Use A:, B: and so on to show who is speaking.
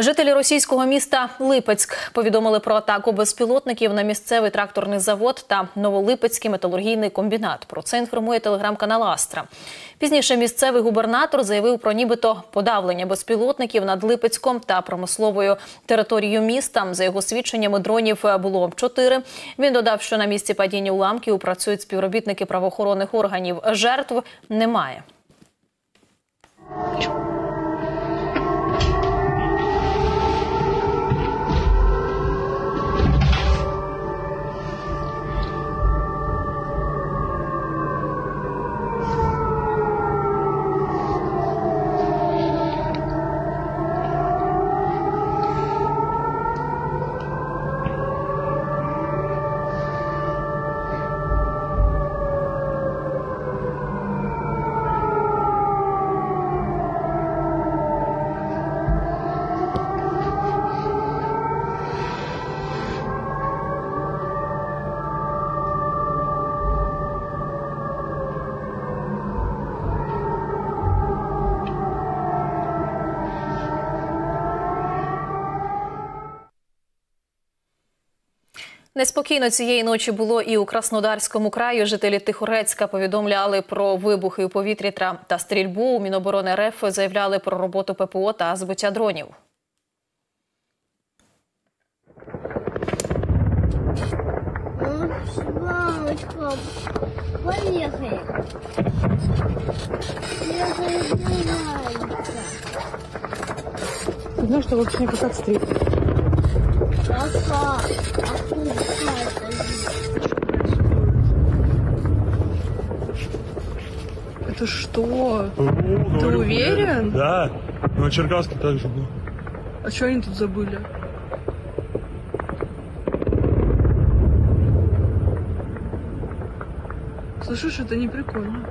A: Жителі російського міста Липецьк повідомили про атаку безпілотників на місцевий тракторний завод та Новолипецький металургійний комбінат. Про це інформує телеграм-канал Астра. Пізніше місцевий губернатор заявив про нібито подавлення безпілотників над Липецьком та промисловою територією міста. За його свідченнями дронів було чотири. Він додав, що на місці падіння уламків працюють співробітники правоохоронних органів. Жертв немає. Неспокійно цієї ночі було і у Краснодарському краю. Жителі Тихорецька повідомляли про вибухи у повітрі та- стрільбу. У Міноборони РФ заявляли про роботу ППО та збиття дронів.
B: Снимаемся.
C: Знаешь, что лучше не писать стрит. Это? Что?
D: Ну, говорю,
C: уверен?
D: Да. На Черкасске также был.
C: А что они тут забыли? Слышишь, это не прикольно.